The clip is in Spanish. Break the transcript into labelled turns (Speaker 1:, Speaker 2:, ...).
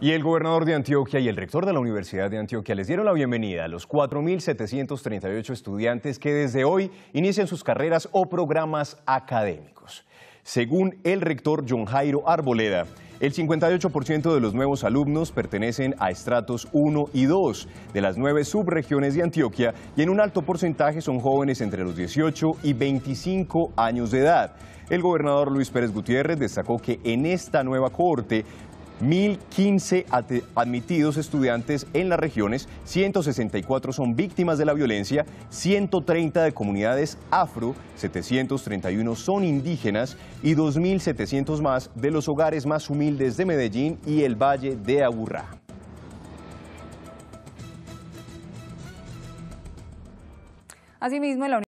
Speaker 1: Y el gobernador de Antioquia y el rector de la Universidad de Antioquia les dieron la bienvenida a los 4.738 estudiantes que desde hoy inician sus carreras o programas académicos. Según el rector John Jairo Arboleda, el 58% de los nuevos alumnos pertenecen a estratos 1 y 2 de las nueve subregiones de Antioquia y en un alto porcentaje son jóvenes entre los 18 y 25 años de edad. El gobernador Luis Pérez Gutiérrez destacó que en esta nueva cohorte 1.015 admitidos estudiantes en las regiones, 164 son víctimas de la violencia, 130 de comunidades afro, 731 son indígenas y 2.700 más de los hogares más humildes de Medellín y el Valle de Aburrá.
Speaker 2: Asimismo, la